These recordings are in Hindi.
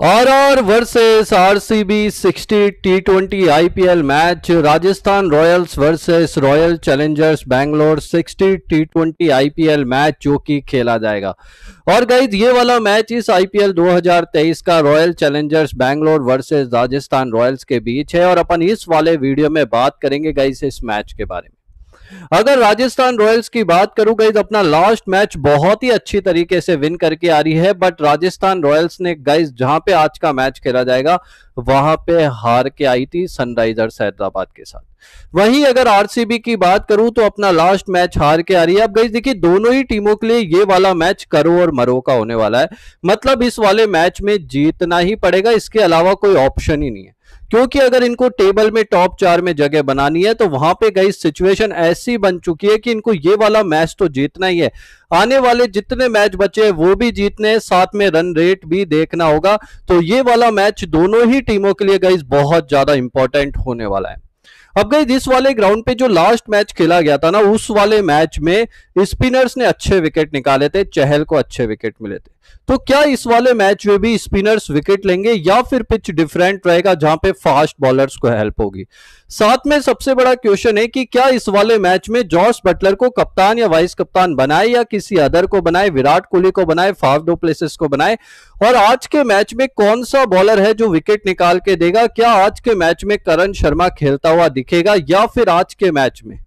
RR versus RCB 60 T twenty IPL match, Rajasthan Royals versus Royal Challengers Bangalore 60 T twenty IPL match जो कि खेला जाएगा। और गाइज़ ये वाला मैच इस आईपीएल 2023 का Royal Challengers Bangalore versus Rajasthan Royals के बीच है और अपन इस वाले वीडियो में बात करेंगे गाइज़ इस मैच के बारे में। अगर राजस्थान रॉयल्स की बात करूँ गाइज़ अपना लास्ट मैच बहुत ही अच्छी तरीके से विन करके आ रही है बट राजस्थान रॉयल्स ने गाइज़ जहाँ पे आज का मैच खेला जाएगा, वहाँ पे हार के आई थी सनराइजर्स हैदराबाद के साथ। वहीं अगर आरसीबी की बात करूँ तो अपना लास्ट मैच हार के आ रही है। अब गई देखिए, दोनों ही टीमों के लिए ये वाला मैच करो और मरो का होने वाला है। मतलब इस वाले मैच में जीतना ही पड़ेगा, इसके अलावा कोई ऑप्शन ही नहीं है। क्योंकि अगर इनको टेबल में, टॉप चार में जगह बनानी है तो वहाँ पे गई सिचुएशन ऐसी बन चुकी है कि इनको ये वाला मैच तो जीतना ही है। आने वाले जितने मैच बचे हैं, वो भी जीतने हैं, साथ में रन रेट भी देखना होगा। तो ये वाला मैच दोनों ही टीमों के लिए गई बहुत ज़्यादा इंपॉर्टेंट होने वाला है। अब गई इस वाले ग्राउंड पे जो लास्ट मैच खेला गया था ना, उस वाले मैच में स्पिनर्स ने अच्छे विकेट निकाले थे, चहल को अच्छे विकेट मिले थे। तो क्या इस वाले मैच में भी स्पिनर्स विकेट लेंगे या फिर पिच डिफरेंट रहेगा जहाँ पे फास्ट बॉलर्स को हेल्प होगी? साथ में सबसे बड़ा क्वेश्चन है कि क्या इस वाले मैच में जॉर्ज बटलर को कप्तान या वाइस कप्तान बनाए या किसी अदर को बनाए, विराट कोहली को बनाए, फाफ डो प्लेसेस को बनाए? और आज के मैच में कौन सा बॉलर है जो विकेट निकाल के देगा? क्या आज के मैच में करण शर्मा खेलता हुआ दिखेगा या फिर आज के मैच में?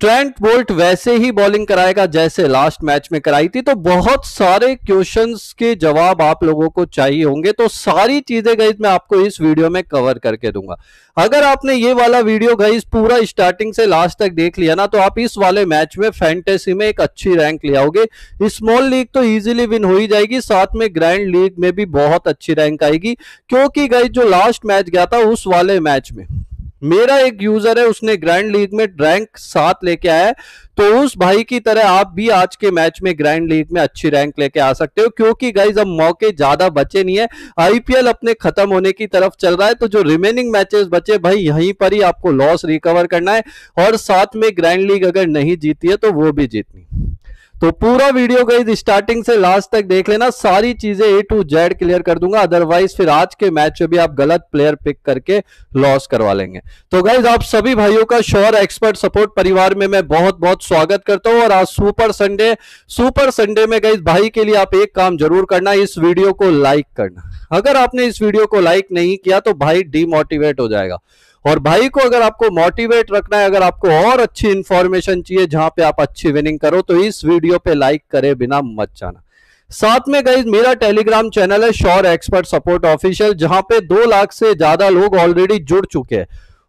ट्रेंट बोल्ट वैसे ही बॉलिंग कराएगा जैसे लास्ट मैच में कराई थी। तो बहुत सारे क्वेश्चंस के जवाब आप लोगों को चाहिए होंगे। तो सारी चीज़ें गई मैं आपको इस वीडियो में कवर करके दूँगा। अगर आपने ये वाला वीडियो गई पूरा स्टार्टिंग से लास्ट तक देख लिया ना तो आप इस वाले मैच में फैंटेसी में एक अच्छी रैंक ले आओगे। स्मॉल लीग तो इजीली विन हो ही जाएगी। साथ में ग्रैंड लीग में भी बहुत अच्छी रैंक आएगी। क्योंकि गई जो लास्ट मैच गया था उस वाले मैच में मेरा एक यूज़र है, उसने ग्रैंड लीग में रैंक सात लेके आया है तो उस भाई की तरह आप भी आज के मैच में ग्रैंड लीग में अच्छी रैंक लेके आ सकते हो, क्योंकि गाइज़ अब मौके ज़्यादा बचे नहीं है। आईपीएल अपने खत्म होने की तरफ़ चल रहा है तो जो रिमेनिंग मैचेस बचे, भाई यहीं पर ही आपको लॉस रिकवर करना है, और साथ में ग्रैंड लीग अगर नहीं जीती है तो वो भी जीतनी। तो पूरा वीडियो गई स्टार्टिंग से लास्ट तक देख लेना। सारी चीज़ें ए टू जेड क्लियर कर दूँगा। अदरवाइज़ फिर आज के मैच में भी आप गलत प्लेयर पिक करके लॉस करवा लेंगे। तो गाइज़ आप सभी भाइयों का श्योर एक्सपर्ट सपोर्ट परिवार में मैं बहुत बहुत स्वागत करता हूँ। और आज सुपर संडे सुपर संडे में गई भाई के लिए आप एक काम ज़रूर करना, इस वीडियो को लाइक करना। अगर आपने इस वीडियो को लाइक नहीं किया तो भाई डिमोटिवेट हो जाएगा। और भाई को अगर आपको मोटिवेट रखना है, अगर आपको और अच्छी इंफॉर्मेशन चाहिए जहाँ पे आप अच्छी विनिंग करो तो इस वीडियो पे लाइक करे बिना मत जाना। साथ में गई मेरा टेलीग्राम चैनल है श्योर एक्सपर्ट सपोर्ट ऑफिशियल जहाँ पे दो लाख से ज़्यादा लोग ऑलरेडी जुड़ चुके हैं।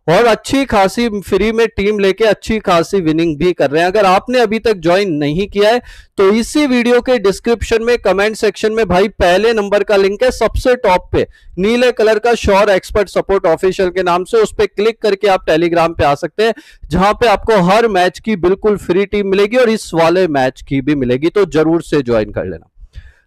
और अच्छी खासी फ्री में टीम लेके अच्छी खासी विनिंग भी कर रहे हैं। अगर आपने अभी तक ज्वाइन नहीं किया है तो इसी वीडियो के डिस्क्रिप्शन में कमेंट सेक्शन में भाई पहले नंबर का लिंक है सबसे टॉप पे। नीले कलर का श्योर एक्सपर्ट सपोर्ट ऑफिशियल के नाम से उस पर क्लिक करके आप टेलीग्राम पे आ सकते हैं, जहाँ पे आपको हर मैच की बिल्कुल फ्री टीम मिलेगी और इस वाले मैच की भी मिलेगी तो ज़रूर से ज्वाइन कर लेना।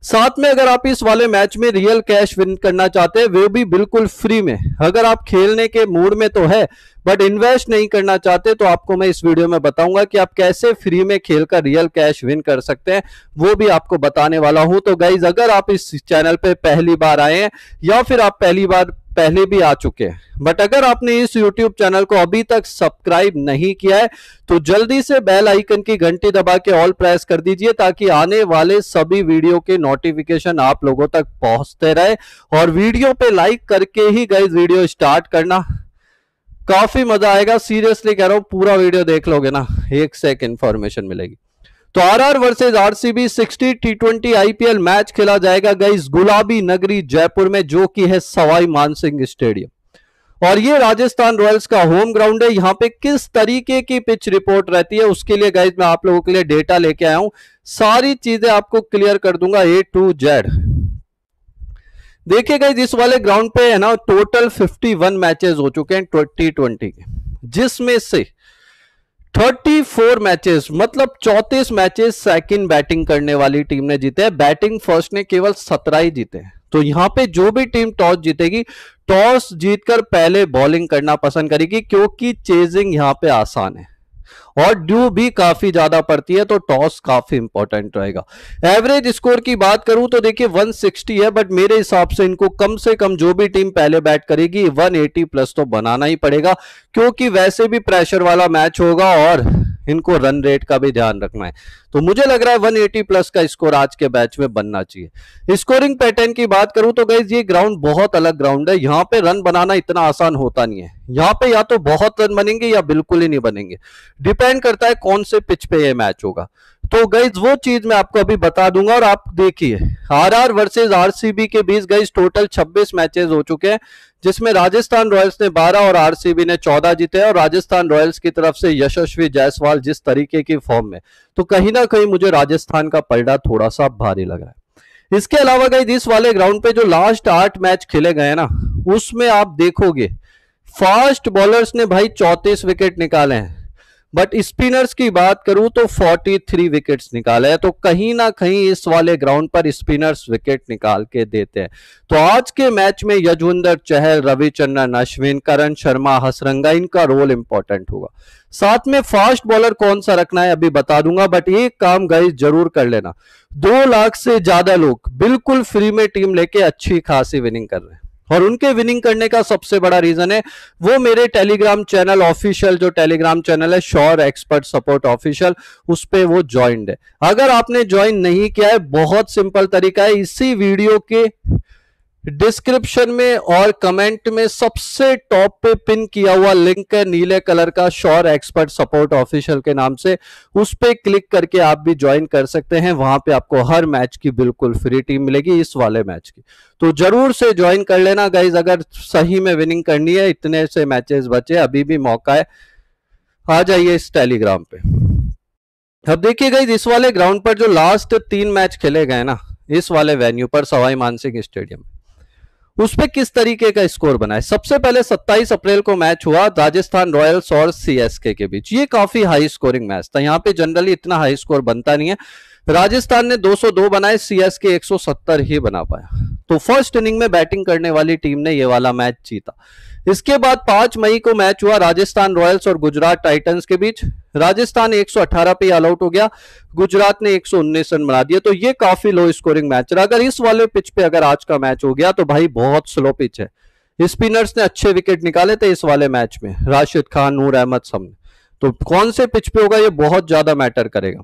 साथ में अगर आप इस वाले मैच में रियल कैश विन करना चाहते हैं, वे भी बिल्कुल फ्री में। अगर आप खेलने के मूड में तो है बट इन्वेस्ट नहीं करना चाहते तो आपको मैं इस वीडियो में बताऊँगा कि आप कैसे फ्री में खेलकर रियल कैश विन कर सकते हैं। वो भी आपको बताने वाला हूँ। तो गाइज़ अगर आप इस चैनल पे पहली बार आए हैं, या फिर आप पहली बार पहले भी आ चुके हैं। बट अगर आपने इस YouTube चैनल को अभी तक सब्सक्राइब नहीं किया है तो जल्दी से बेल आइकन की घंटी दबा के ऑल प्रेस कर दीजिए, ताकि आने वाले सभी वीडियो के नोटिफिकेशन आप लोगों तक पहुँचते रहे। और वीडियो पे लाइक करके ही गई वीडियो स्टार्ट करना। काफ़ी मज़ा आएगा। सीरियसली कह रहा हूँ, पूरा वीडियो देख लोगे ना, एक से एक इंफॉर्मेशन मिलेगी। तो RR versus RCB 60 T twenty IPL match खेला जाएगा गई गुलाबी नगरी जयपुर में, जो कि है सवाई मानसिंह स्टेडियम। और ये राजस्थान रॉयल्स का होम ग्राउंड है। यहाँ पे किस तरीके की पिच रिपोर्ट रहती है, उसके लिए गाइज़ मैं आप लोगों के लिए डेटा लेके आया हूँ। सारी चीज़ें आपको क्लियर कर दूँगा ए टू जेड देखिए गई इस वाले ग्राउंड पे है ना, टोटल 51 मैचेस हो चुके हैं ट्वेंटी ट्वेंटी के, जिसमें से 34 मैचेस मतलब 34 मैचेस सेकंड बैटिंग करने वाली टीम ने जीते हैं। बैटिंग फ़र्स्ट ने केवल 17 ही जीते हैं। तो यहाँ पे जो भी टीम टॉस जीतेगी टॉस जीतकर पहले बॉलिंग करना पसंद करेगी, क्योंकि चेजिंग यहाँ पे आसान है। और ड्यू भी काफ़ी ज़्यादा पड़ती है तो टॉस काफ़ी इंपॉर्टेंट रहेगा। एवरेज स्कोर की बात करूँ तो देखिए 160 है बट मेरे हिसाब से इनको कम से कम जो भी टीम पहले बैट करेगी 180 प्लस तो बनाना ही पड़ेगा, क्योंकि वैसे भी प्रेशर वाला मैच होगा और इनको रन रेट का भी ध्यान रखना है। तो मुझे लग रहा है 180 प्लस का स्कोर आज के बैच में बनना चाहिए। स्कोरिंग पैटर्न की बात करूँ तो गई ये ग्राउंड बहुत अलग ग्राउंड है। यहाँ पे रन बनाना इतना आसान होता नहीं है। यहाँ पे या तो बहुत रन बनेंगे या बिल्कुल ही नहीं बनेंगे। डिपेंड करता है कौन से पिच पे ये मैच होगा। तो गईज वो चीज़ मैं आपको अभी बता दूँगा और आप देखिए आरआर वर्सेस आरसीबी के बीच गईज टोटल 26 मैचेस हो चुके हैं, जिसमें राजस्थान रॉयल्स ने 12 और आरसीबी ने 14 जीते और राजस्थान रॉयल्स की तरफ़ से यशस्वी जायसवाल जिस तरीके की फॉर्म में। तो कहीं ना कहीं मुझे राजस्थान का पलड़ा थोड़ा सा भारी लग रहा है। इसके अलावा गई इस वाले ग्राउंड पे जो लास्ट आठ मैच खेले गए ना, उसमें आप देखोगे फास्ट बॉलर्स ने भाई चौतीस विकेट निकाले हैं। बट स्पिनर्स की बात करूँ तो 43 विकेट्स निकाले हैं तो कहीं ना कहीं इस वाले ग्राउंड पर स्पिनर्स विकेट निकाल के देते हैं। तो आज के मैच में यजवेंद्र चहल रविचंद्रन अश्विन करण शर्मा, हसरंगा, इनका रोल इंपॉर्टेंट होगा। साथ में फास्ट बॉलर कौन सा रखना है, अभी बता दूँगा बट एक काम गई ज़रूर कर लेना। दो लाख से ज़्यादा लोग बिल्कुल फ्री में टीम लेके अच्छी खासी विनिंग कर रहे हैं। और उनके विनिंग करने का सबसे बड़ा रीजन है, वो मेरे टेलीग्राम चैनल ऑफिशियल जो टेलीग्राम चैनल है श्योर एक्सपर्ट सपोर्ट ऑफिशियल उस पर वो ज्वाइंड है। अगर आपने ज्वाइन नहीं किया है, बहुत सिंपल तरीका है, इसी वीडियो के डिस्क्रिप्शन में और कमेंट में सबसे टॉप पे पिन किया हुआ लिंक है, नीले कलर का श्योर एक्सपर्ट सपोर्ट ऑफिशियल के नाम से। उस पर क्लिक करके आप भी ज्वाइन कर सकते हैं। वहाँ पे आपको हर मैच की बिल्कुल फ्री टीम मिलेगी इस वाले मैच की। तो ज़रूर से ज्वाइन कर लेना गाइज़ अगर सही में विनिंग करनी है, इतने से मैचेस बचे, अभी भी मौका है। आ जाइए इस टेलीग्राम पे। अब देखिए गाइज़ इस वाले ग्राउंड पर जो लास्ट तीन मैच खेले गए ना, इस वाले वेन्यू पर सवाई मानसिंह स्टेडियम उस पर किस तरीके का स्कोर बना है? सबसे पहले 27 अप्रैल को मैच हुआ राजस्थान रॉयल्स और सीएसके के बीच। ये काफ़ी हाई स्कोरिंग मैच था। यहाँ पे जनरली इतना हाई स्कोर बनता नहीं है। राजस्थान ने 202 बनाए सीएसके 170 ही बना पाया। तो फ़र्स्ट इनिंग में बैटिंग करने वाली टीम ने ये वाला मैच जीता। इसके बाद पाँच मई को मैच हुआ राजस्थान रॉयल्स और गुजरात टाइटंस के बीच। राजस्थान 118 पे ऑल आउट हो गया। गुजरात ने 119 रन बना दिया तो ये काफ़ी लो स्कोरिंग मैच रहा। अगर इस वाले पिच पे अगर आज का मैच हो गया तो भाई बहुत स्लो पिच है। स्पिनर्स ने अच्छे विकेट निकाले थे इस वाले मैच में। राशिद खान, नूर अहमद सब तो कौन से पिच पे होगा, ये बहुत ज़्यादा मैटर करेगा।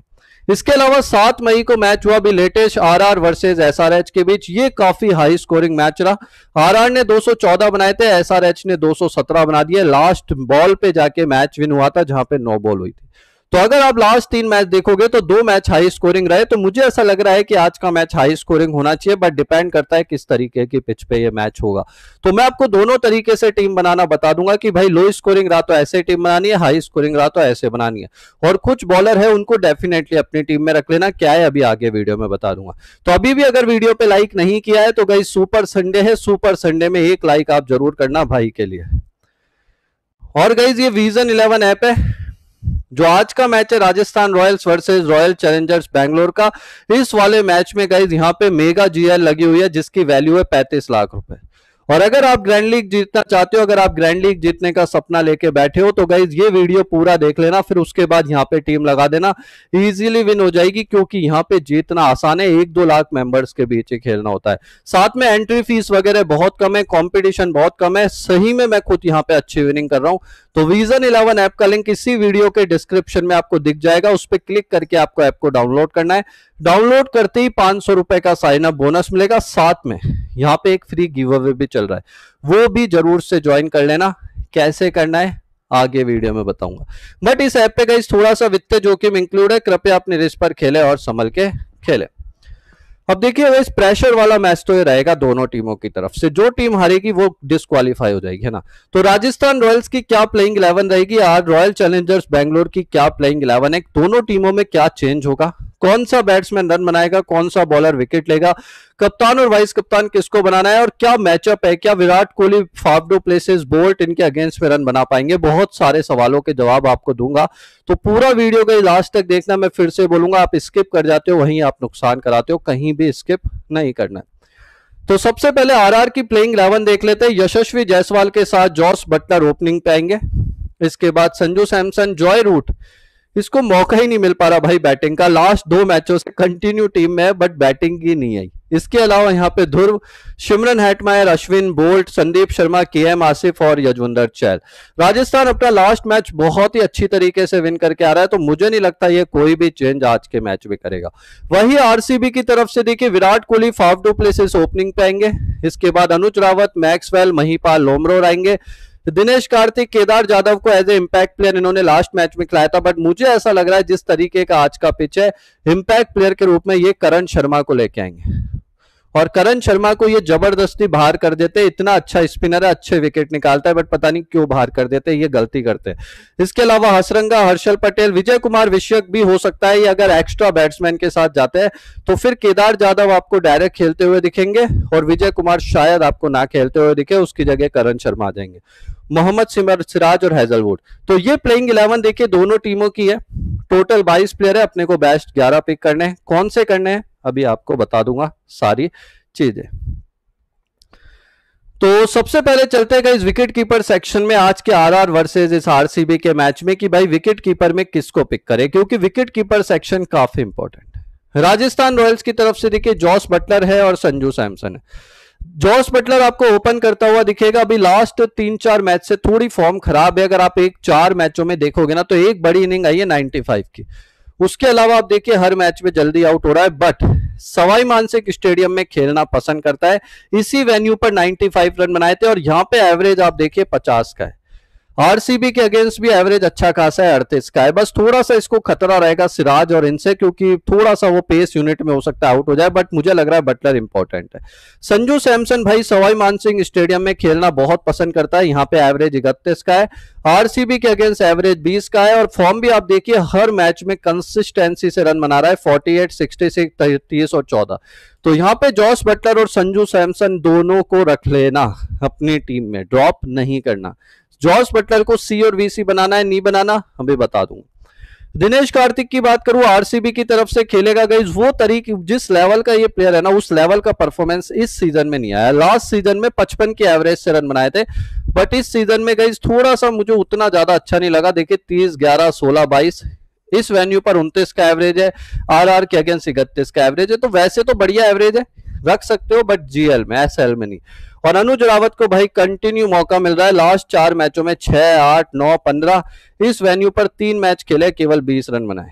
इसके अलावा सात मई को मैच हुआ भी लेटेस्ट आरआर वर्सेस एसआरएच के बीच। ये काफ़ी हाई स्कोरिंग मैच रहा। आरआर ने 214 बनाए थे, एसआरएच ने 217 बना दिए। लास्ट बॉल पे जाके मैच विन हुआ था, जहाँ पे नौ बॉल हुई थी। तो अगर आप लास्ट तीन मैच देखोगे तो दो मैच हाई स्कोरिंग रहे तो मुझे ऐसा लग रहा है कि आज का मैच हाई स्कोरिंग होना चाहिए बट डिपेंड करता है किस तरीके की पिच पे ये मैच होगा। तो मैं आपको दोनों तरीके से टीम बनाना बता दूँगा कि भाई लो स्कोरिंग रहा तो ऐसे टीम बनानी है हाई स्कोरिंग रहा तो ऐसे बनानी है। और कुछ बॉलर है, उनको डेफिनेटली अपनी टीम में रख लेना, क्या है अभी आगे वीडियो में बता दूँगा। तो अभी भी अगर वीडियो पे लाइक नहीं किया है तो गई सुपर संडे है सुपर संडे में एक लाइक आप ज़रूर करना भाई के लिए। और गई ये विजन इलेवन ऐप है जो आज का मैच है, Rajasthan Royals versus Royal Challengers Bangalore का। इस वाले मैच में गाइज़ यहाँ पे मेगा जीएल लगी हुई है, जिसकी वैल्यू है पैंतीस लाख रुपए। और अगर आप ग्रैंड लीग जीतना चाहते हो, अगर आप ग्रैंड लीग जीतने का सपना लेके बैठे हो तो गाइज़ ये वीडियो पूरा देख लेना, फिर उसके बाद यहाँ पे टीम लगा देना। इजीली विन हो जाएगी, क्योंकि यहाँ पे जीतना आसान है, एक दो लाख मेंबर्स के बीच ही खेलना होता है। साथ में एंट्री फ़ीस वगैरह बहुत कम है कॉम्पिटिशन बहुत कम है, सही में मैं खुद यहाँ पे अच्छी विनिंग कर रहा हूँ। तो विजन इलेवन ऐप का लिंक इसी वीडियो के डिस्क्रिप्शन में आपको दिख जाएगा, उस पर क्लिक करके आपको ऐप को डाउनलोड करना है। डाउनलोड करते ही पाँच सौ रुपए का साइन अप बोनस मिलेगा, साथ में यहाँ पे एक फ्री गिव अवे भी चल रहा है। वो भी ज़रूर से ज्वाइन कर लेना। कैसे करना है, आगे वीडियो में बताऊँगा। बट इस ऐप पे गई थोड़ा सा वित्तीय जोखिम इंक्लूड है। कृपया अपने रिस्क पर खेले और संभल के खेले। अब देखिए इस प्रेशर वाला मैच तो ये रहेगा दोनों टीमों की तरफ़ से। जो टीम हारेगी वो डिस्कालीफाई हो जाएगी, है ना? तो राजस्थान रॉयल्स की क्या प्लेइंग इलेवन रहेगी? आज रॉयल चैलेंजर्स बैंगलोर की क्या प्लेइंग इलेवन है? दोनों टीमों में क्या चेंज होगा? कौन सा बैट्समैन रन बनाएगा, कौन सा बॉलर विकेट लेगा, कप्तान और वाइस कप्तान किसको बनाना है और क्या मैचअप है, क्या Virat Kohli Faf du Plessis Boult इनके अगेंस्ट में रन बना पाएँगे? बहुत सारे सवालों के जवाब आपको दूँगा। तो पूरा वीडियो के लास्ट तक देखना, मैं फिर से बोलूँगा, आप स्किप कर जाते हो, वहीं आप नुकसान कराते हो, कहीं भी स्किप नहीं करना तो सबसे पहले आरआर की प्लेइंग इलेवन देख लेते हैं। यशस्वी जायसवाल के साथ जॉर्स बटलर ओपनिंग पे आएँगे। इसके बाद संजू सैमसन जॉय रूट इसको मौका ही नहीं मिल पा रहा भाई बैटिंग का। लास्ट दो मैचों से कंटिन्यू टीम में बट बैटिंग की नहीं आई। इसके अलावा यहाँ पे Dhruv, Shimron, Hetmyer, Ashwin, Boult, Sandeep Sharma K M Asif और यजवंदर चैल राजस्थान अपना लास्ट मैच बहुत ही अच्छी तरीके से विन करके आ रहा है तो मुझे नहीं लगता ये कोई भी चेंज आज के मैच में करेगा। वही आरसीबी की तरफ़ से देखिए, Virat Kohli Faf du Plessis opening पे आएँगे। इसके बाद अनुज रावत, मैक्सवेल, महिपाल लोमरोर आएँगे। दिनेश कार्तिक, केदार जादव को एज ए इम्पैक्ट प्लेयर इन्होंने लास्ट मैच में खिलाया था बट मुझे ऐसा लग रहा है जिस तरीके का आज का पिच है इम्पैक्ट प्लेयर के रूप में ये करण शर्मा को लेके आएँगे। और करण शर्मा को ये ज़बरदस्ती बाहर कर देते इतना अच्छा स्पिनर है, अच्छे विकेट निकालता है, बट पता नहीं क्यों बाहर कर देते ये गलती करते इसके अलावा हसरंगा, हर्षल पटेल, विजय कुमार विश्वक भी हो सकता है, ये अगर एक्स्ट्रा बैट्समैन के साथ जाते हैं तो फिर केदार जाधव आपको डायरेक्ट खेलते हुए दिखेंगे, और विजय कुमार शायद आपको ना खेलते हुए दिखे, उसकी जगह करण शर्मा आ जाएँगे। मोहम्मद सिमर, सिराज और हैजलवुड। तो ये प्लेइंग इलेवन देखिए, दोनों टीमों की है। टोटल 22 प्लेयर है, अपने को बेस्ट 11 पिक करने हैं। कौन से करने हैं? अभी आपको बता दूँगा सारी चीज़ें। तो सबसे पहले चलते हैं इस विकेट कीपर सेक्शन में आज के आरआर वर्सेस इस आरसीबी के मैच में कि भाई विकेट कीपर में किसको पिक करें, क्योंकि विकेट कीपर सेक्शन काफ़ी इंपॉर्टेंट है। राजस्थान रॉयल्स की तरफ़ से देखिए, जॉस बटलर है और संजू सैमसन है। जॉस बटलर आपको ओपन करता हुआ दिखेगा, अभी लास्ट तीन चार मैच से थोड़ी फॉर्म खराब है। अगर आप एक चार मैचों में देखोगे ना तो एक बड़ी इनिंग आई है 95 की। उसके अलावा आप देखिए, हर मैच में जल्दी आउट हो रहा है बट सवाई मानसिक स्टेडियम में खेलना पसंद करता है। इसी वेन्यू पर 95 रन बनाए थे और यहाँ पे एवरेज आप देखिए 50 का है। आरसीबी के अगेंस्ट भी एवरेज अच्छा खासा है अड़तीस का है। बस थोड़ा सा इसको खतरा रहेगा सिराज और इनसे, क्योंकि थोड़ा सा वो पेस यूनिट में हो सकता है आउट हो जाए बट मुझे लग रहा है बटलर इंपॉर्टेंट है। संजू सैमसन भाई, सवाई मानसिंह स्टेडियम में खेलना बहुत पसंद करता है, यहाँ पे एवरेज इकतीस का है। आरसीबी के अगेंस्ट एवरेज बीस का है, और फॉर्म भी आप देखिए, हर मैच में कंसिस्टेंसी से रन बना रहा है फोर्टी एट सिक्सटी सिक्स तीस और चौदह। तो यहाँ पे जॉस बटलर और संजू सैमसन दोनों को रख लेना अपनी टीम में ड्रॉप नहीं करना। जॉर्ज बटलर को सी और वीसी बनाना है, नहीं बनाना, हमें बता दूँगा दिनेश कार्तिक की बात करूँ, आरसीबी की तरफ़ से खेलेगा गई वो तरीक जिस लेवल का ये प्लेयर है ना, उस लेवल का परफॉर्मेंस इस सीज़न में नहीं आया। लास्ट सीज़न में 55 के एवरेज से रन बनाए थे बट इस सीज़न में गई थोड़ा सा मुझे उतना ज़्यादा अच्छा नहीं लगा। देखिए 30 11 16 22 इस वेन्यू पर उनतीस का एवरेज है, आर आर के अगेंस्ट इकतीस का एवरेज है तो वैसे तो बढ़िया एवरेज है। रख सकते हो बट जीएल में एस में नहीं। और अनुज रावत को भाई कंटिन्यू मौका मिल रहा है। लास्ट चार मैचों में छह, आठ, नौ, पंद्रह, इस वेन्यू पर तीन मैच खेले, केवल बीस रन बनाए।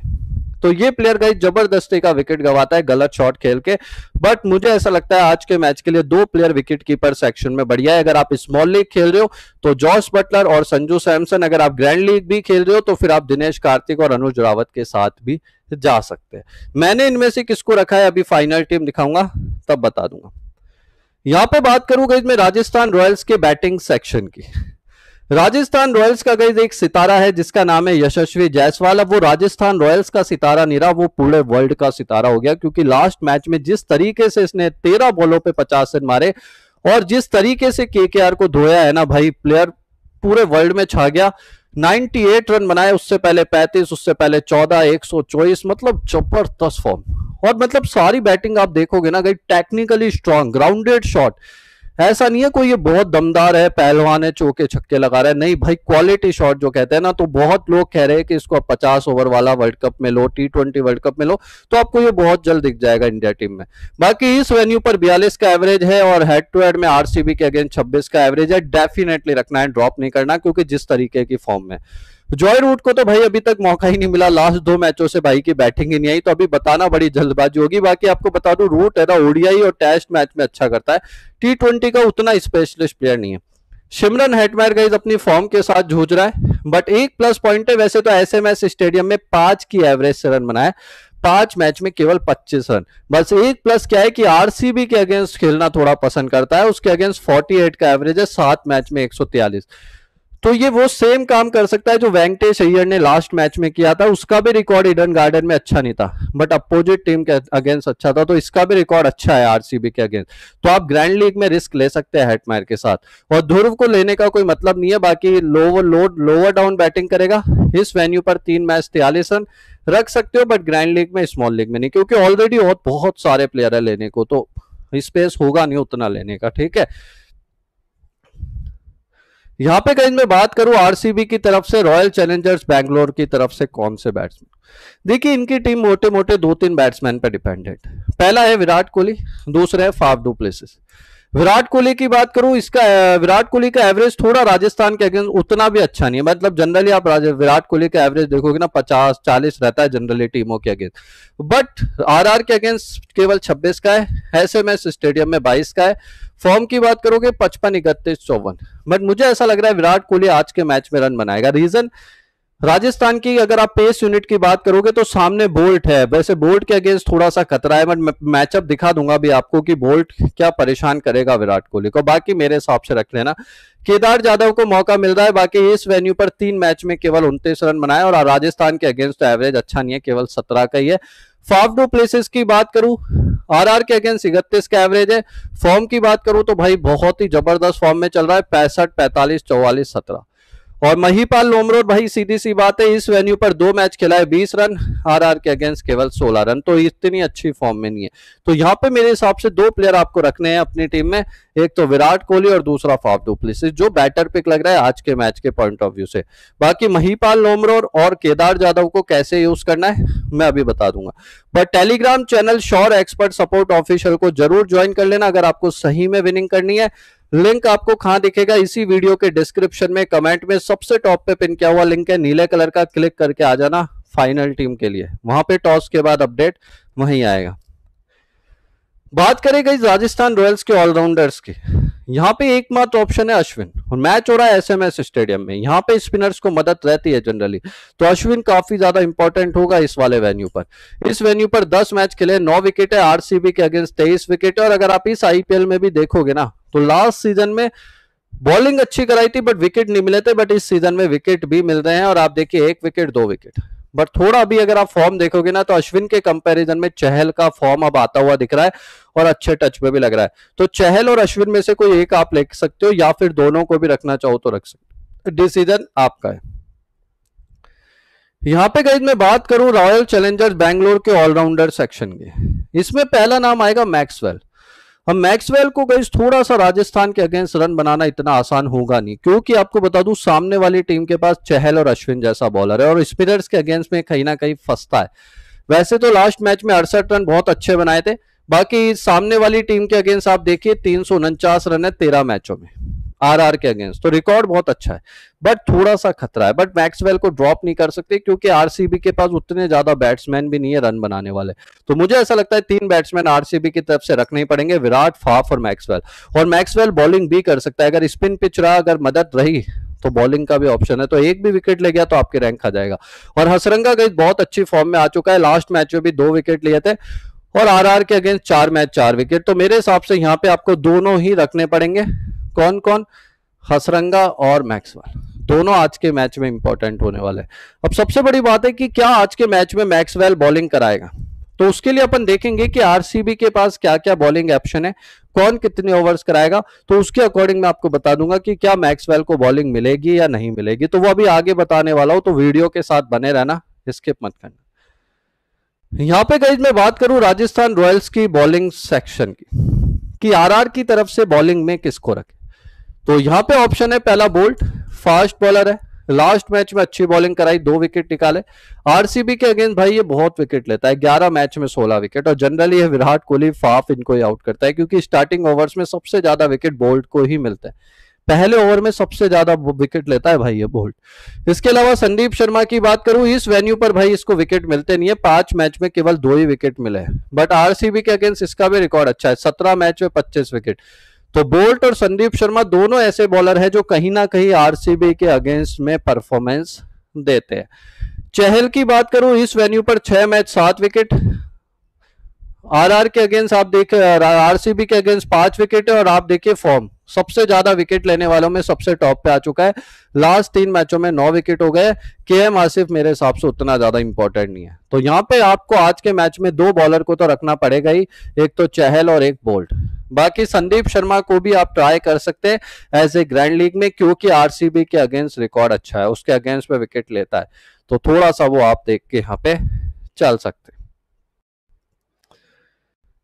तो ये प्लेयर गई ज़बरदस्ती का विकेट गवाता है, गलत शॉट खेल के। बट मुझे ऐसा लगता है आज के मैच के लिए दो प्लेयर विकेट कीपर सेक्शन में बढ़िया है। अगर आप स्मॉल लीग खेल रहे हो तो जॉस बटलर और संजू सैमसन अगर आप ग्रैंड लीग भी खेल रहे हो तो फिर आप दिनेश कार्तिक और अनुज रावत के साथ भी जा सकते हैं। मैंने इनमें से किसको रखा है? अभी फाइनल टीम दिखाऊँगा। तब बता दूँगा। यहाँ पे बात करूँगा इसमें राजस्थान रॉयल्स के बैटिंग सेक्शन की। राजस्थान रॉयल्स का गई एक सितारा है, जिसका नाम है यशस्वी जायसवाल। अब वो राजस्थान रॉयल्स का सितारा नहीं रहा, वो पूरे वर्ल्ड का सितारा हो गया, क्योंकि लास्ट मैच में जिस तरीके से इसने तेरह बॉलों पे पचास रन मारे, और जिस तरीके से के को धोया है ना भाई प्लेयर पूरे वर्ल्ड में छा गया। 98 रन बनाए, उससे पहले 35 उससे पहले 14 124 मतलब ज़बरदस्त फॉर्म और मतलब सारी बैटिंग आप देखोगे ना गई टेक्निकली स्ट्रांग ग्राउंडेड शॉट ऐसा नहीं है कोई ये बहुत दमदार है, पहलवान है, चौके छक्के लगा रहा है। नहीं भाई क्वालिटी शॉट जो कहते हैं ना तो बहुत लोग कह रहे हैं कि इसको पचास ओवर वाला वर्ल्ड कप में लो टी ट्वेंटी वर्ल्ड कप में लो तो आपको ये बहुत जल्द दिख जाएगा इंडिया टीम में। बाकी इस वेन्यू पर बयालीस का एवरेज है और हेड टू हेड में आरसीबी के अगेंस्ट छब्बीस का एवरेज है। डेफिनेटली रखना है ड्रॉप नहीं करना, क्योंकि जिस तरीके की फॉर्म में। जॉय रूट को तो भाई अभी तक मौका ही नहीं मिला। लास्ट दो मैचों से भाई की बैटिंग ही नहीं आई। तो अभी बताना बड़ी जल्दबाजी होगी। बाकी आपको बता दू रूट है ना ओडीआई और टेस्ट मैच में अच्छा करता है। टी ट्वेंटी का उतना स्पेशलिस्ट प्लेयर नहीं है। शिमरन हेटमैर गाइज़ अपनी फॉर्म के साथ जूझ रहा है। बट एक प्लस पॉइंट है। वैसे तो एस एम एस स्टेडियम में पाँच की एवरेज से रन बनाए पाँच मैच में केवल 25 रन। बस एक प्लस क्या है कि आरसीबी के अगेंस्ट खेलना थोड़ा पसंद करता है। उसके अगेंस्ट 48 का एवरेज है। सात मैच में 143 तो ये वो सेम काम कर सकता है जो वेंकटेश अय्यर ने लास्ट मैच में किया था, उसका भी रिकॉर्ड ईडन गार्डन में अच्छा नहीं था। बट अपोजिट टीम के अगेंस्ट अच्छा था तो इसका भी रिकॉर्ड अच्छा है आरसीबी के अगेंस्ट तो आप ग्रैंड लीग में रिस्क ले सकते हैं हेटमायर के साथ। और ध्रुव को लेने का कोई मतलब नहीं है, बाकी lower load lower down batting करेगा। इस वेन्यू पर तीन मैच तियालीस रन रख सकते हो बट ग्रैंड लीग में स्मॉल लीग में नहीं, क्योंकि ऑलरेडी बहुत बहुत सारे प्लेयर है लेने को तो स्पेस होगा नहीं उतना लेने का, ठीक है? यहाँ पे कहीं मैं बात करूँ आरसीबी की तरफ़ से रॉयल चैलेंजर्स बैंगलोर की तरफ़ से कौन से बैट्समैन देखिए, इनकी टीम मोटे मोटे दो तीन बैट्समैन पर डिपेंडेंट पहला है विराट कोहली, दूसरा है Faf du Plessis. Virat Kohli की बात करूँ, इसका विराट कोहली का एवरेज थोड़ा राजस्थान के अगेंस्ट उतना भी अच्छा नहीं है। मतलब जनरली आप विराट कोहली का एवरेज देखोगे ना, पचास, चालीस रहता है जनरली टीमों के अगेंस्ट बट आरआर के अगेंस्ट केवल छब्बीस का है, ऐसे में स्टेडियम में बाईस का है। फॉर्म की बात करोगे, पचपन, इकतीस, चौवन। बट मुझे ऐसा लग रहा है विराट कोहली आज के मैच में रन बनाएगा। रीजन राजस्थान की अगर आप पेस यूनिट की बात करोगे तो सामने बोल्ट है। वैसे बोल्ट के अगेंस्ट थोड़ा सा खतरा है बट मैचअप दिखा दूँगा भी आपको कि बोल्ट क्या परेशान करेगा विराट कोहली को। बाकी मेरे हिसाब से रख लेना। केदार जाधव को मौका मिल रहा है, बाकी इस वेन्यू पर तीन मैच में केवल उनतीस रन बनाए और राजस्थान के अगेंस्ट एवरेज अच्छा नहीं है, केवल सत्रह का ही है। फाफ डू प्लेसेस की बात करूँ आरआर के अगेंस्ट इकतीस का एवरेज है। फॉर्म की बात करूँ तो भाई बहुत ही ज़बरदस्त फॉर्म में चल रहा है, पैंसठ, पैंतालीस, चौवालीस, सत्रह। और महीपाल लोमरोड भाई, सीधी सी बात है, इस वेन्यू पर दो मैच खेला है बीस रन आरआर के अगेंस्ट केवल सोलह रन तो इतनी अच्छी फॉर्म में नहीं है। तो यहाँ पे मेरे हिसाब से दो प्लेयर आपको रखने हैं अपनी टीम में, एक तो विराट कोहली और दूसरा फाफ डुप्लिसिस जो बैटर पिक लग रहा है आज के मैच के पॉइंट ऑफ़ व्यू से। बाकी महीपाल लोमरोड और केदार जाधव को कैसे यूज़ करना है, मैं अभी बता दूँगा। But Telegram channel sure expert support official को ज़रूर ज्वाइन कर लेना, अगर आपको सही में विनिंग करनी है। लिंक आपको कहाँ दिखेगा, इसी वीडियो के डिस्क्रिप्शन में, कमेंट में, सबसे टॉप पे पिन किया हुआ लिंक है, नीले कलर का क्लिक करके आ जाना फाइनल टीम के लिए। वहाँ पे टॉस के बाद अपडेट वहीं आएगा। बात करें गई राजस्थान रॉयल्स के ऑलराउंडर्स की। यहाँ पे एकमात्र ऑप्शन है अश्विन, और मैच हो रहा है एसएमएस स्टेडियम में। यहाँ पे स्पिनर्स को मदद रहती है जनरली। तो अश्विन काफ़ी ज़्यादा इंपॉर्टेंट होगा इस वाले वेन्यू पर। इस वेन्यू पर 10 मैच खेले 9 विकेट है आरसीबी के अगेंस्ट 23 विकेट है, और अगर आप इस आईपीएल में भी देखोगे ना तो लास्ट सीज़न में बॉलिंग अच्छी कराई थी बट विकेट नहीं मिले थे बट इस सीज़न में विकेट भी मिल रहे हैं और आप देखिए, एक विकेट दो विकेट बट थोड़ा भी अगर आप फॉर्म देखोगे ना तो अश्विन के कंपैरिजन में चहल का फॉर्म अब आता हुआ दिख रहा है और अच्छे टच में भी लग रहा है। तो चहल और अश्विन में से कोई एक आप ले सकते हो, या फिर दोनों को भी रखना चाहो तो रख सकते डिसीज़न आपका है। यहाँ पे गई मैं बात करूँ रॉयल चैलेंजर्स बैंगलोर के ऑलराउंडर सेक्शन की। इसमें पहला नाम आएगा मैक्सवेल हम मैक्सवेल को गई थोड़ा सा राजस्थान के अगेंस्ट रन बनाना इतना आसान होगा नहीं, क्योंकि आपको बता दूँ, सामने वाली टीम के पास चहल और अश्विन जैसा बॉलर है, और स्पिनर्स के अगेंस्ट में कहीं ना कहीं फंसता है। वैसे तो लास्ट मैच में अड़सठ रन बहुत अच्छे बनाए थे, बाकी सामने वाली टीम के अगेंस्ट आप देखिए, तीन सौ उनचास रन है तेरह मैचों में। आरआर के अगेंस्ट। तो रिकॉर्ड बहुत अच्छा है, बट थोड़ा सा खतरा है। बट मैक्सवेल को ड्रॉप नहीं कर सकते क्योंकि आरसीबी के पास उतने ज़्यादा बैट्समैन भी नहीं है रन बनाने वाले। तो मुझे ऐसा लगता है तीन बैट्समैन आरसीबी की तरफ़ से रखने ही पड़ेंगे, विराट, फाफ और मैक्सवेल। और मैक्सवेल बॉलिंग भी कर सकता है। अगर स्पिन पिच रहा, अगर मदद रही तो बॉलिंग का भी ऑप्शन है। तो एक भी विकेट ले गया तो आपके रैंक आ जाएगा। और हसरंगा गई बहुत अच्छी फॉर्म में आ चुका है। लास्ट मैच में भी दो विकेट लिए थे और आरआर के अगेंस्ट चार मैच, चार विकेट। तो मेरे हिसाब से यहाँ पे आपको दोनों ही रखने पड़ेंगे। कौन कौन? हसरंगा और मैक्सवेल। दोनों आज के मैच में इंपॉर्टेंट होने वाले हैं। अब सबसे बड़ी बात है कि क्या आज के मैच में मैक्सवेल बॉलिंग कराएगा? तो उसके लिए अपन देखेंगे कि आरसीबी के पास क्या क्या बॉलिंग ऑप्शन है, कौन कितने ओवर्स कराएगा। तो उसके अकॉर्डिंग मैं आपको बता दूँगा कि क्या मैक्सवेल को बॉलिंग मिलेगी या नहीं मिलेगी। तो वो अभी आगे बताने वाला हूँ तो वीडियो के साथ बने रहना स्किप मत करना। यहाँ पे गई मैं बात करूँ राजस्थान रॉयल्स की बॉलिंग सेक्शन की। कि आरआर की तरफ़ से बॉलिंग में किसको रखे? तो यहाँ पे ऑप्शन है, पहला बोल्ट फास्ट बॉलर है। लास्ट मैच में अच्छी बॉलिंग कराई, दो विकेट निकाले। आरसीबी के अगेंस्ट भाई ये बहुत विकेट लेता है, ग्यारह मैच में सोलह विकेट और जनरली विराट कोहली, फाफ इनको ही आउट करता है, क्योंकि स्टार्टिंग ओवर्स में सबसे ज़्यादा विकेट बोल्ट को ही मिलता है। पहले ओवर में सबसे ज़्यादा विकेट लेता है भाई ये बोल्ट इसके अलावा संदीप शर्मा की बात करूँ, इस वेन्यू पर भाई इसको विकेट मिलते नहीं है, पाँच मैच में केवल दो ही विकेट मिले हैं। बट आरसीबी के अगेंस्ट इसका भी रिकॉर्ड अच्छा है, सत्रह मैच में पच्चीस विकेट तो बोल्ट और संदीप शर्मा दोनों ऐसे बॉलर हैं जो कहीं ना कहीं आरसीबी के अगेंस्ट में परफॉर्मेंस देते हैं। चहल की बात करूँ, इस वेन्यू पर छह मैच सात विकेट आरआर के अगेंस्ट आप देखे, आरसीबी के अगेंस्ट पाँच विकेट है और आप देखिए फॉर्म सबसे ज़्यादा विकेट लेने वालों में सबसे टॉप पे आ चुका है। लास्ट तीन मैचों में नौ विकेट हो गए। के एम आसिफ मेरे हिसाब से उतना ज़्यादा इंपॉर्टेंट नहीं है। तो यहाँ पे आपको आज के मैच में दो बॉलर को तो रखना पड़ेगा ही, एक तो चहल और एक बोल्ट बाकी संदीप शर्मा को भी आप ट्राई कर सकते हैं एज ए ग्रैंड लीग में, क्योंकि आरसीबी के अगेंस्ट रिकॉर्ड अच्छा है, उसके अगेंस्ट में विकेट लेता है। तो थोड़ा सा वो आप देख के यहाँ पे चल सकते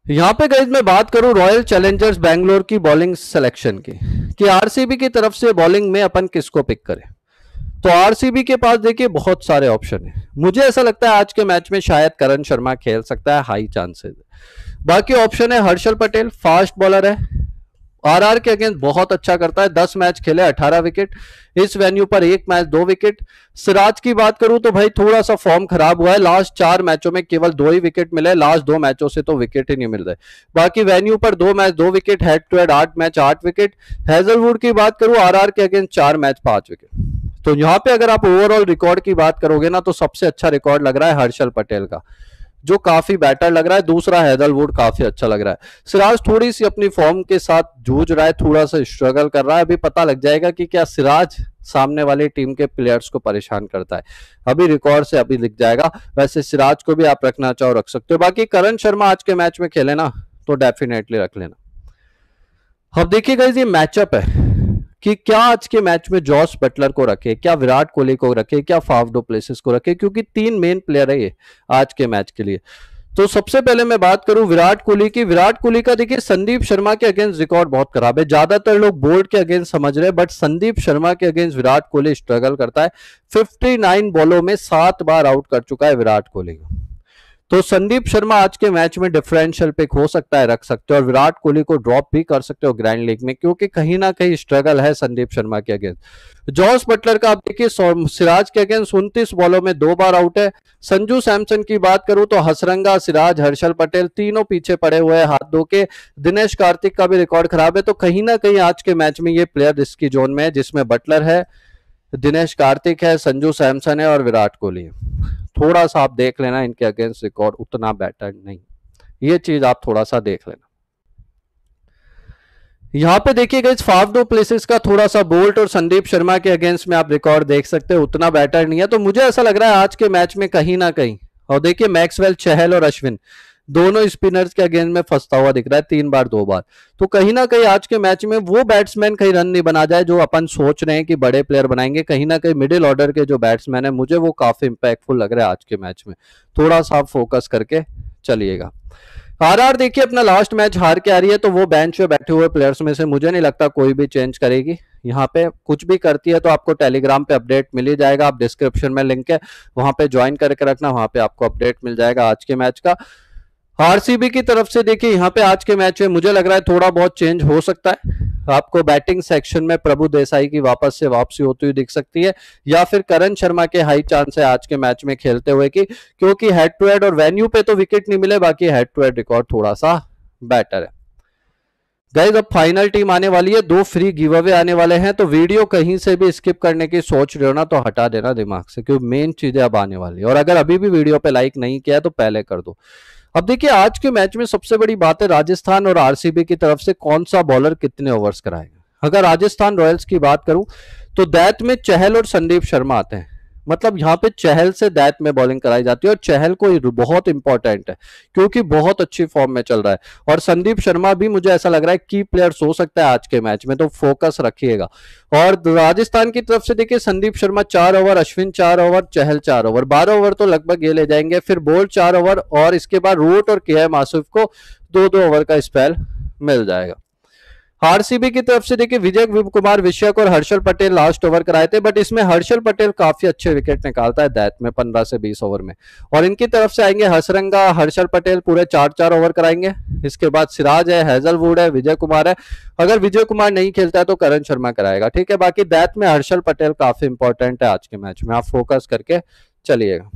यहाँ पे गई मैं बात करूँ रॉयल चैलेंजर्स बैंगलोर की बॉलिंग सिलेक्शन की, कि आरसीबी की तरफ़ से बॉलिंग में अपन किसको पिक करें? तो आरसीबी के पास देखिए बहुत सारे ऑप्शन है। मुझे ऐसा लगता है आज के मैच में शायद करण शर्मा खेल सकता है हाई चांसेस बाकी ऑप्शन है हर्षल पटेल फास्ट बॉलर है। आरआर के अगेंस्ट बहुत अच्छा करता है, दस मैच खेले, अठारह विकेट इस वेन्यू पर एक मैच दो विकेट सिराज की बात करूँ तो भाई थोड़ा सा फॉर्म खराब हुआ है। लास्ट चार मैचों में केवल दो ही विकेट मिले लास्ट दो मैचों से तो विकेट ही नहीं मिल रहे। बाकी वेन्यू पर दो मैच दो विकेट हेड टू हेड आठ मैच आठ विकेट हैजलवुड की बात करूँ आर के अगेंस्ट चार मैच पाँच विकेट तो यहाँ पे अगर आप ओवरऑल रिकॉर्ड की बात करोगे ना तो सबसे अच्छा रिकॉर्ड लग रहा है हर्षल पटेल का। जो काफ़ी बेटर लग रहा है। दूसरा हैदलवुड काफ़ी अच्छा लग रहा है। सिराज थोड़ी सी अपनी फॉर्म के साथ जूझ रहा है, थोड़ा सा स्ट्रगल कर रहा है। अभी पता लग जाएगा कि क्या सिराज सामने वाली टीम के प्लेयर्स को परेशान करता है। अभी रिकॉर्ड से अभी लिख जाएगा। वैसे सिराज को भी आप रखना चाहो, रख सकते हो। बाकी करण शर्मा आज के मैच में खेले ना तो डेफिनेटली रख लेना। अब देखिएगा ये मैचअप है। कि क्या आज के मैच में जॉस बटलर को रखे, क्या विराट कोहली को रखे, क्या फाफ डो प्लेसेस को रखे, क्योंकि तीन मेन प्लेयर है ये आज के मैच के लिए। तो सबसे पहले मैं बात करूँ विराट कोहली की। विराट कोहली का देखिए, संदीप शर्मा के अगेंस्ट रिकॉर्ड बहुत खराब है। ज़्यादातर लोग बोल्ड के अगेंस्ट समझ रहे हैं बट संदीप शर्मा के अगेंस्ट विराट कोहली स्ट्रगल करता है। 59 बॉलों में सात बार आउट कर चुका है विराट कोहली। तो संदीप शर्मा आज के मैच में डिफरेंशियल पिक हो सकता है, रख सकते हो और विराट कोहली को ड्रॉप भी कर सकते हो ग्रैंड लीग में, क्योंकि कहीं ना कहीं स्ट्रगल है संदीप शर्मा के अगेंस्ट जॉस बटलर का आप देखिए सिराज के अगेंस्ट उनतीस बॉलों में दो बार आउट है। संजू सैमसन की बात करूँ तो हसरंगा, सिराज, हर्षल पटेल तीनों पीछे पड़े हुए हैं हाथ धो के। दिनेश कार्तिक का भी रिकॉर्ड खराब है तो कहीं ना कहीं आज के मैच में ये प्लेयर इसकी जोन में है, जिसमें बटलर है, दिनेश कार्तिक है, संजू सैमसन है और विराट कोहली थोड़ा सा आप देख लेना इनके अगेंस्ट रिकॉर्ड उतना बेटर नहीं। ये चीज़ आप थोड़ा सा देख लेना। यहाँ पे देखिएगा इस फाफ दो प्लेसेस का थोड़ा सा बोल्ट और संदीप शर्मा के अगेंस्ट में आप रिकॉर्ड देख सकते हैं, उतना बेटर नहीं है। तो मुझे ऐसा लग रहा है आज के मैच में कहीं ना कहीं। और देखिए मैक्सवेल, चहल और अश्विन। दोनों स्पिनर्स के अगेंस्ट में फंसता हुआ दिख रहा है, तीन बार, दो बार। तो कहीं ना कहीं आज के मैच में वो बैट्समैन कहीं रन नहीं बना जाए, जो अपन सोच रहे हैं कि बड़े प्लेयर बनाएँगे, कहीं ना कहीं मिडिल ऑर्डर के जो बैट्समैन है, मुझे वो काफ़ी इंपैक्टफुल लग रहा है आज के मैच में। थोड़ा सा फोकस करके चलिएगा। आरआर देखिए, अपना लास्ट मैच हार के आ रही है तो वो बेंच पे बैठे हुए प्लेयर्स में से मुझे नहीं लगता कोई भी चेंज करेगी। यहाँ पे कुछ भी करती है तो आपको टेलीग्राम पे अपडेट मिल ही जाएगा, आप डिस्क्रिप्शन में लिंक है, वहाँ पे ज्वाइन करके रखना, वहाँ पे आपको अपडेट मिल जाएगा आज के मैच का। आरसीबी की तरफ़ से देखिए, यहाँ पे आज के मैच में मुझे लग रहा है थोड़ा बहुत चेंज हो सकता है। आपको बैटिंग सेक्शन में प्रभु देसाई की वापस से वापसी होती हुई दिख सकती है, या फिर करण शर्मा के हाई चांस है आज के मैच में खेलते हुए की, क्योंकि हेड टू हेड और वेन्यू पे तो विकेट नहीं मिले, बाकी हेड टू हेड रिकॉर्ड थोड़ा सा बेटर है। गाइज़ अब फाइनल टीम आने वाली है, दो फ्री गिव अवे आने वाले हैं तो वीडियो कहीं से भी स्किप करने की सोच रहे हो ना तो हटा देना दिमाग से, क्योंकि मेन चीज़ें अब आने वाली है। और अगर अभी भी वीडियो पे लाइक नहीं किया तो पहले कर दो। अब देखिए, आज के मैच में सबसे बड़ी बात है राजस्थान और आरसीबी की तरफ़ से कौन सा बॉलर कितने ओवर्स कराएगा। अगर राजस्थान रॉयल्स की बात करूँ तो दैत में चहल और संदीप शर्मा आते हैं। मतलब यहाँ पे चहल से दैत में बॉलिंग कराई जाती है और चहल को बहुत इंपॉर्टेंट है, क्योंकि बहुत अच्छी फॉर्म में चल रहा है। और संदीप शर्मा भी मुझे ऐसा लग रहा है की प्लेयर्स हो सकता है आज के मैच में तो फोकस रखिएगा। और राजस्थान की तरफ़ से देखिए, संदीप शर्मा चार ओवर अश्विन चार ओवर चहल चार ओवर बारह ओवर तो लगभग ये ले जाएँगे, फिर बोल्ट चार ओवर और इसके बाद रूट और के एम आसिफ को दो दो ओवर का स्पेल मिल जाएगा। आरसीबी की तरफ़ से देखिए, विजय कुमार विश्वक और हर्षल पटेल लास्ट ओवर कराए थे बट इसमें हर्षल पटेल काफ़ी अच्छे विकेट निकालता है दैत में, पंद्रह से बीस ओवर में। और इनकी तरफ़ से आएँगे हसरंगा, हर्षल पटेल पूरे चार चार ओवर कराएँगे। इसके बाद सिराज है, हैजलवुड है विजय कुमार है। अगर विजय कुमार नहीं खेलता है तो करण शर्मा कराएगा, ठीक है? बाकी दैत में हर्षल पटेल काफ़ी इंपॉर्टेंट है आज के मैच में। आप फोकस करके चलिएगा।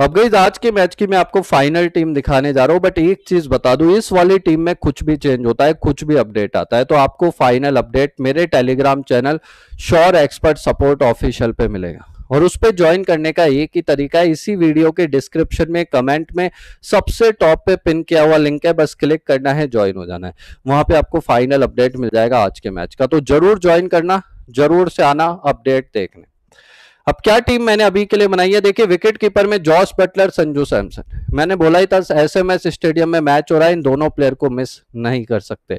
अब गई आज के मैच की मैं आपको फाइनल टीम दिखाने जा रहा हूँ बट एक चीज़ बता दूँ, इस वाली टीम में कुछ भी चेंज होता है, कुछ भी अपडेट आता है तो आपको फाइनल अपडेट मेरे Telegram channel sure expert support official पे मिलेगा। और उस पर ज्वाइन करने का एक ही तरीका है, इसी वीडियो के डिस्क्रिप्शन में कमेंट में सबसे टॉप पे पिन किया हुआ लिंक है, बस क्लिक करना है ज्वाइन हो जाना है। वहाँ पे आपको फाइनल अपडेट मिल जाएगा आज के मैच का तो ज़रूर ज्वाइन करना, ज़रूर से आना अपडेट देखने। अब क्या टीम मैंने अभी के लिए बनाई है? देखिए विकेट कीपर में जॉस बटलर संजू सैमसन। मैंने बोला ही था एसएमएस स्टेडियम में मैच हो रहा है, इन दोनों प्लेयर को मिस नहीं कर सकते।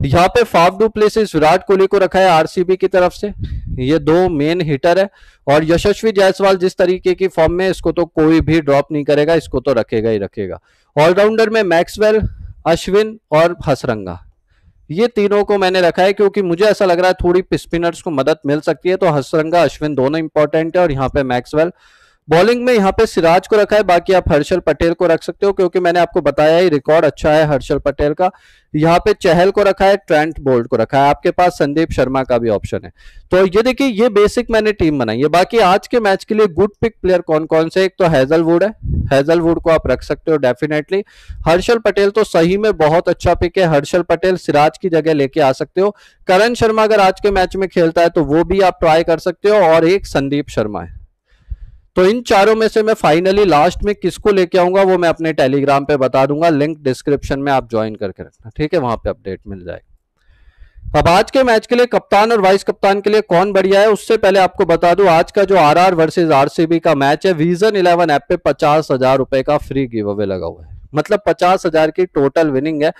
यहाँ पे Faf du Plessis Virat Kohli को रखा है आरसीबी की तरफ़ से। ये दो मेन हिटर है। और यशस्वी जायसवाल जिस तरीके की फॉर्म में इसको तो कोई भी ड्रॉप नहीं करेगा, इसको तो रखेगा ही रखेगा। ऑलराउंडर में मैक्सवेल अश्विन और हसरंगा ये तीनों को मैंने रखा है क्योंकि मुझे ऐसा लग रहा है थोड़ी स्पिनर्स को मदद मिल सकती है। तो हसरंगा, अश्विन दोनों इंपॉर्टेंट है और यहाँ पे मैक्सवेल। बॉलिंग में यहाँ पे सिराज को रखा है, बाकी आप हर्षल पटेल को रख सकते हो, क्योंकि मैंने आपको बताया ही रिकॉर्ड अच्छा है हर्षल पटेल का। यहाँ पे चहल को रखा है, ट्रेंट बोल्ट को रखा है। आपके पास संदीप शर्मा का भी ऑप्शन है। तो ये देखिए, ये बेसिक मैंने टीम बनाई है। बाकी आज के मैच के लिए गुड पिक प्लेयर कौन कौन से? एक तो हैजलवुड है। हैजलवुड को आप रख सकते हो डेफिनेटली हर्षल पटेल तो सही में बहुत अच्छा पिक है। हर्षल पटेल सिराज की जगह लेके आ सकते हो। करण शर्मा अगर आज के मैच में खेलता है तो वो भी आप ट्राई कर सकते हो, और एक संदीप शर्मा है। तो इन चारों में से मैं फाइनली लास्ट में किसको लेके आऊँगा, वो मैं अपने टेलीग्राम पे बता दूँगा। लिंक डिस्क्रिप्शन में आप ज्वाइन करके रखना, ठीक है? वहाँ पे अपडेट मिल जाएगा। अब आज के मैच के लिए कप्तान और वाइस कप्तान के लिए कौन बढ़िया है, उससे पहले आपको बता दूँ, आज का जो आर आर वर्सेज आरसीबी का मैच है विजन इलेवन ऐप पे पचास हज़ार रुपए का फ्री गिव अवे लगा हुआ है। मतलब पचास हज़ार की टोटल विनिंग है।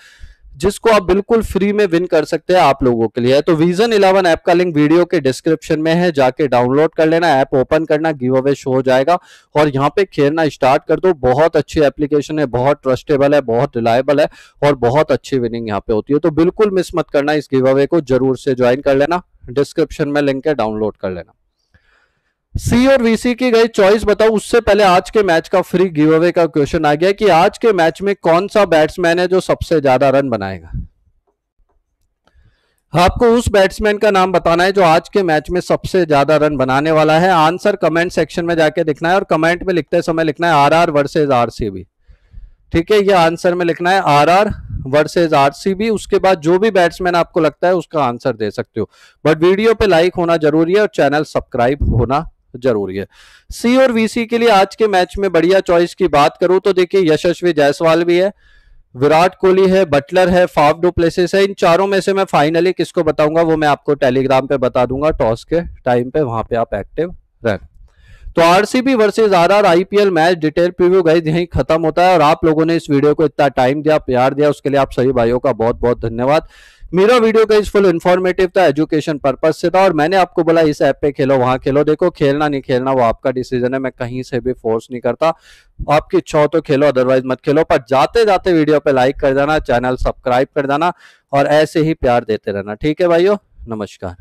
जिसको आप बिल्कुल फ्री में विन कर सकते हैं आप लोगों के लिए। तो विजन इलेवन ऐप का लिंक वीडियो के डिस्क्रिप्शन में है, जाके डाउनलोड कर लेना, ऐप ओपन करना गिव अवे शो हो जाएगा। और यहाँ पे खेलना स्टार्ट कर दो। बहुत अच्छी एप्लीकेशन है, बहुत ट्रस्टेबल है, बहुत रिलायबल है और बहुत अच्छी विनिंग यहाँ पे होती है। तो बिल्कुल मिस मत करना इस गिव अवे को, ज़रूर से ज्वाइन कर लेना। डिस्क्रिप्शन में लिंक है, डाउनलोड कर लेना। सी और वीसी की गई चॉइस बताओ, उससे पहले आज के मैच का फ्री गिव अवे का क्वेश्चन आ गया कि आज के मैच में कौन सा बैट्समैन है जो सबसे ज़्यादा रन बनाएगा? आपको उस बैट्समैन का नाम बताना है जो आज के मैच में सबसे ज़्यादा रन बनाने वाला है। आंसर कमेंट सेक्शन में जाके दिखना है और कमेंट में लिखते समय लिखना है आर आर वर्सेज आरसीबी ठीक है, ये आंसर में लिखना है आर आर वर्सेज आरसीबी उसके बाद जो भी बैट्समैन आपको लगता है उसका आंसर दे सकते हो। बट वीडियो पे लाइक होना ज़रूरी है और चैनल सब्सक्राइब होना ज़रूरी है सी और वीसी के लिए आज के मैच में बढ़िया चॉइस की बात करूँ तो देखिए यशस्वी जायसवाल भी है, विराट कोहली है बटलर है फाफ डो प्लेसेस है, इन चारों में से मैं फाइनली किसको बताऊँगा वो मैं आपको टेलीग्राम पे बता दूँगा टॉस के टाइम पे, वहाँ पे आप एक्टिव रह। तो RCB versus RR IPL match detail preview गई यहीं खत्म होता है और आप लोगों ने इस वीडियो को इतना टाइम दिया, प्यार दिया, उसके लिए आप सभी भाइयों का बहुत बहुत धन्यवाद। मेरा वीडियो का इस फुल इन्फॉर्मेटिव था एजुकेशन पर्पज से था और मैंने आपको बोला इस ऐप पे खेलो, वहाँ खेलो। देखो, खेलना नहीं खेलना, वो आपका डिसीज़न है, मैं कहीं से भी फोर्स नहीं करता। आपकी इच्छा हो तो खेलो अदरवाइज़ मत खेलो। पर जाते जाते वीडियो पे लाइक कर देना चैनल सब्सक्राइब कर देना और ऐसे ही प्यार देते रहना। ठीक है भाईयो नमस्कार।